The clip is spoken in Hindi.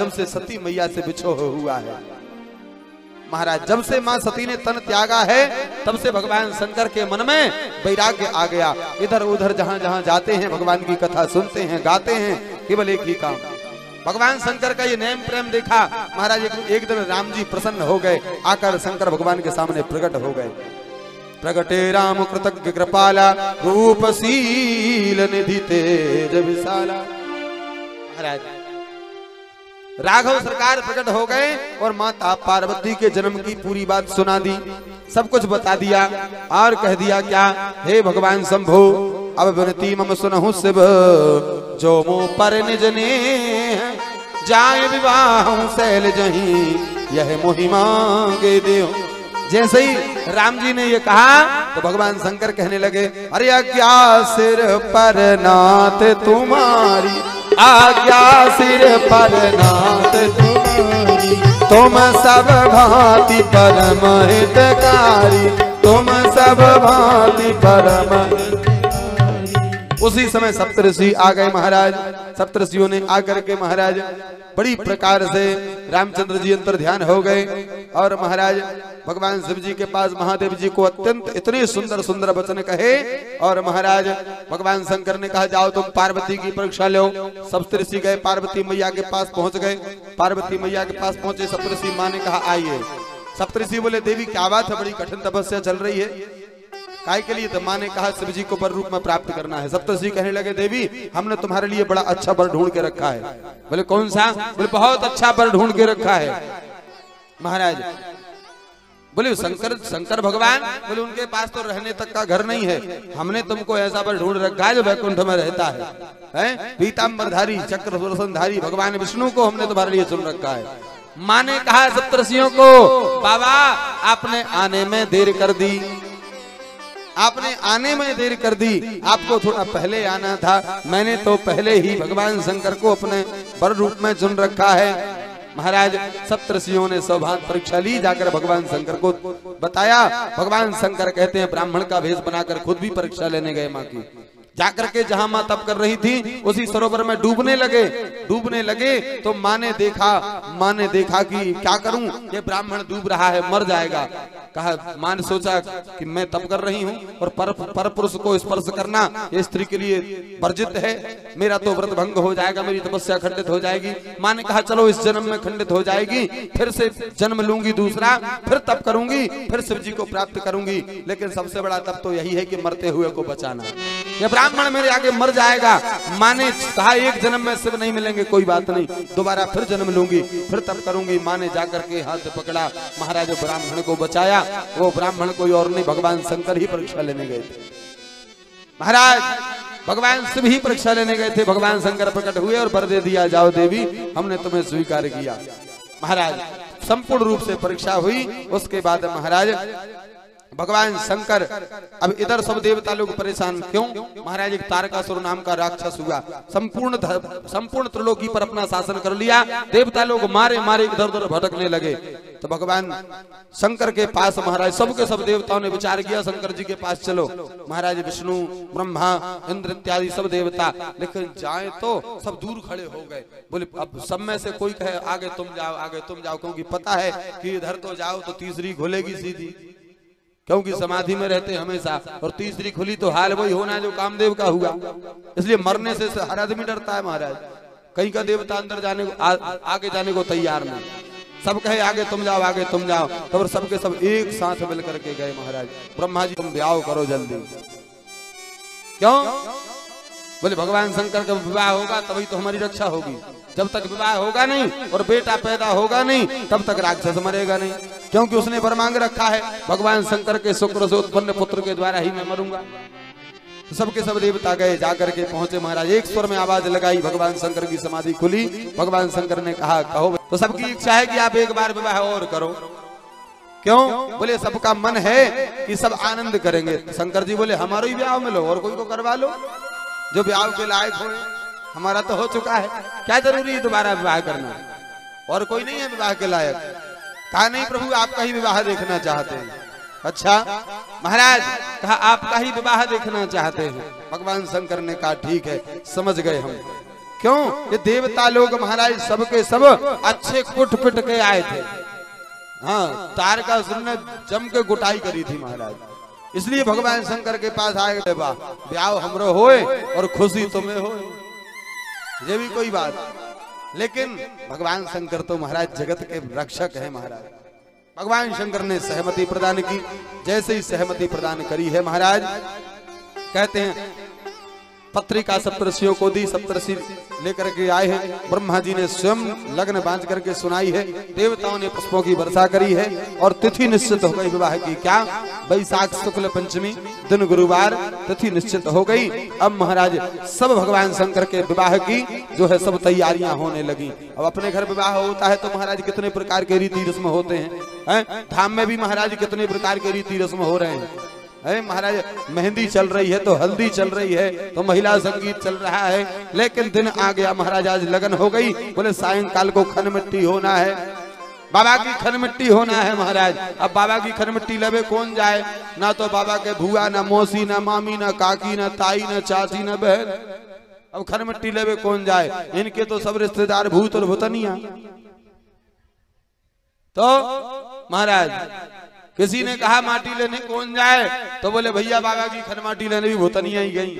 जब से सती मैया से बिछो हुआ है। महाराज जब से माँ सती ने तन त्यागा है तब से भगवान शंकर के मन में वैराग्य आ गया। इधर उधर जहाँ जहाँ जाते हैं भगवान की कथा सुनते हैं गाते हैं केवल एक ही काम। भगवान शंकर का ये नेम प्रेम देखा महाराज एक, एक दिन राम जी प्रसन्न हो गए आकर शंकर भगवान के सामने प्रकट हो गए। प्रगटे राम कृतज्ञ कृपाला रूपशील निधि तेज विशाला। महाराज राघव सरकार प्रकट हो गए और माता पार्वती के जन्म की पूरी बात सुना दी, सब कुछ बता दिया और कह दिया, क्या? हे भगवान शंभु, अब विनती मम सुनहु शिव, जो मुँह पर निज ने जाय विवाह शैल जही, यह मोहि मांगे देव जैसे ही राम जी ने ये कहा तो भगवान शंकर कहने लगे, अरे क्या सिर पर नाथ तुम्हारी आज्ञा सिर पर नाथ तुम सब भांति परम हितकारी तुम सब भांति परम उसी समय सप्तऋषि आ गए महाराज। सप्तऋषियों ने आकर के महाराज, बड़ी प्रकार से रामचंद्र जी अंतर ध्यान हो गए और महाराज, भगवान शिव जी के पास महादेव जी को अत्यंत इतने सुंदर सुंदर वचन कहे और महाराज, भगवान शंकर ने कहा, जाओ तुम पार्वती की परीक्षा लो। सप्तऋषि गए, पार्वती मैया के पास पहुँच गए। पार्वती मैया के पास पहुँचे, सप्तऋषि माँ ने कहा, आइए। सप्तऋषि बोले, देवी, क्या बात है, बड़ी कठिन तपस्या चल रही है। काय के लिए? तो माँ ने कहा, शिव जी को बर रूप में प्राप्त करना है। सप्तऋषि कहने लगे, देवी, हमने तुम्हारे लिए बड़ा अच्छा बर ढूंढ के रखा है। बोले, कौन सा? बोले, बहुत अच्छा बर ढूंढ के रखा है। महाराज, बोले, शंकर शंकर भगवान, बोले, उनके पास तो रहने तक का घर नहीं है। हमने तुमको ऐसा पर ढूंढ रखा है जो वैकुंठ में रहता है। हैं? पीताम्बरधारी चक्र भगवान विष्णु को हमने तुम्हारे लिए चुन रखा है। माँ ने कहा सप्तऋषियों को, बाबा, आपने आने में देर कर दी। आपने आने में देर कर दी। आपको थोड़ा पहले आना था। मैंने तो पहले ही भगवान शंकर को अपने पर रूप में चुन रखा है। महाराज सप्तियों ने सौभाग्य परीक्षा ली जाकर भगवान शंकर को बताया। भगवान शंकर कहते हैं ब्राह्मण का भेष बनाकर खुद भी परीक्षा लेने गए माँ की। जाकर के जहाँ माँ तप कर रही थी उसी सरोवर में डूबने लगे। डूबने लगे तो माँ ने देखा माँ ने देखा कि क्या करूँ? ये ब्राह्मण डूब रहा है मर जाएगा। कहा माँ ने सोचा कि मैं तप कर रही हूँ और पर, पर पुरुष को स्पर्श करना ये स्त्री के लिए वर्जित है। मेरा तो व्रत भंग हो जाएगा मेरी तपस्या खंडित हो जाएगी। माँ ने कहा चलो इस जन्म में खंडित हो जाएगी फिर से जन्म लूँगी दूसरा फिर तप करूँगी फिर शिव जी को प्राप्त करूँगी। लेकिन सबसे बड़ा तप तो यही है कि मरते हुए को बचाना। ये ब्राह्मण मेरे आगे मर जाएगा। माँ ने कहा, एक जन्म में शिव नहीं मिलेंगे, कोई बात नहीं। दोबारा फिर जन्म लूँगी, फिर तब करूँगी। माँ ने जाकर के हाथ पकड़ा। महाराज ब्राह्मण को बचाया। वो ब्राह्मण कोई और नहीं, भगवान शंकर ही परीक्षा लेने गए थे। महाराज, भगवान शिव ही परीक्षा लेने गए थे। भगवान शंकर प्रकट हुए और बर दे दिया, जाओ देवी, हमने तुम्हें स्वीकार किया। महाराज, संपूर्ण रूप से परीक्षा हुई। उसके बाद महाराज भगवान शंकर, अब इधर सब देवता लोग परेशान क्यों? महाराज, एक तारकासुर नाम का राक्षस हुआ। संपूर्ण संपूर्ण त्रिलोकी पर अपना शासन कर लिया। देवता लोग मारे मारे, इधर उधर भटकने लगे। तो भगवान शंकर के पास, महाराज, सबके सब देवताओं ने विचार किया, शंकर जी के पास चलो। महाराज, विष्णु, ब्रह्मा, इंद्र इत्यादि सब देवता, लेकिन जाए तो सब दूर खड़े हो गए। बोले, अब सब में से कोई कहे, आगे तुम जाओ, आगे तुम जाओ, क्योंकि पता है कि इधर तो जाओ तो तीसरी खुलेगी सीधी। क्योंकि समाधि में रहते हमेशा। और तीसरी खुली तो हाल वही होना है जो कामदेव का हुआ। इसलिए मरने से हर आदमी डरता है महाराज। कहीं का देवता अंदर जाने को आ, आगे जाने को तैयार नहीं। सब कहे आगे तुम जाओ आगे तुम जाओ। तो और सबके सब एक साथ मिल करके गए महाराज। ब्रह्मा जी तुम ब्याह करो जल्दी। क्यों? बोले भगवान शंकर का विवाह होगा तभी तो हमारी रक्षा होगी। जब तक विवाह होगा नहीं और बेटा पैदा होगा नहीं तब तक राक्षस मरेगा नहीं। क्योंकि उसने वर मांग रखा है, भगवान शंकर के शुक्र से उत्पन्न पुत्र के द्वारा ही मैं मरूँगा। तो सबके सब देवता गए, जाकर के पहुँचे महाराज। एक स्वर में आवाज़ लगाई, भगवान शंकर की समाधि खुली। भगवान शंकर ने कहा, कहो तो सबकी इच्छा है कि आप एक बार विवाह और करो। क्यों? बोले, सबका मन है कि सब आनंद करेंगे। शंकर जी बोले, हमारा ही ब्याह में लो और कोई को करवा लो। जो ब्याह के लायक हो, हमारा तो हो चुका है। क्या ज़रूरी है दोबारा विवाह करना? और कोई नहीं है विवाह के लायक। कहा, नहीं प्रभु, आपका ही विवाह देखना चाहते हैं। अच्छा महाराज, कहा, आपका ही विवाह देखना चाहते हैं। भगवान शंकर ने कहा, ठीक है, समझ गए हम। क्यों? ये देवता लोग महाराज सबके सब अच्छे कुट पिट के आए थे। हाँ तारकासुर ने जम के गुटाई करी थी महाराज। इसलिए भगवान शंकर के पास आए गए ब्याह हमरो होए और खुशी तुम्हें होए। ये भी कोई बात लेकिन भगवान शंकर तो महाराज जगत के रक्षक है महाराज। भगवान शंकर ने सहमति प्रदान की, जैसे ही सहमति प्रदान करी है महाराज, कहते हैं पत्रिका सप्तर्षियों को दी, सप्तर्षि लेकर के आए हैं। ब्रह्मा जी ने स्वयं लग्न बाँध करके सुनाई है। देवताओं ने पुष्पों की वर्षा करी है और तिथि निश्चित हो गई। विवाह की क्या? बैसाख शुक्ल पंचमी, दिन गुरुवार, तिथि निश्चित हो गई। अब महाराज, सब भगवान शंकर के विवाह की जो है सब तैयारियाँ होने लगी। अब अपने घर विवाह होता है तो महाराज कितने प्रकार के रीति रस्म होते हैं हैं? धाम में भी महाराज कितने प्रकार के रीति रस्म हो रहे हैं? है महाराज, मेहंदी चल रही है तो हल्दी चल रही है तो महिला संगीत चल रहा है। लेकिन दिन आ गया महाराज, आज लगन हो गई। बोले, सायंकाल को खन मिट्टी होना है। बाबा की खन मिट्टी होना है महाराज। अब बाबा की खन मिट्टी लबे कौन जाए? ना तो बाबा के भुआ, ना मौसी, ना मामी, ना काकी, ना ताई, ना चाची, ना बहन। अब खन मिट्टी लेवे कौन जाए? इनके तो सब रिश्तेदार भूत और भूतनिया। तो महाराज किसी ने कहा माटी लेने कौन जाए? तो बोले, भैया बाबा की खन माटी लेने भी भूतनिया ही गई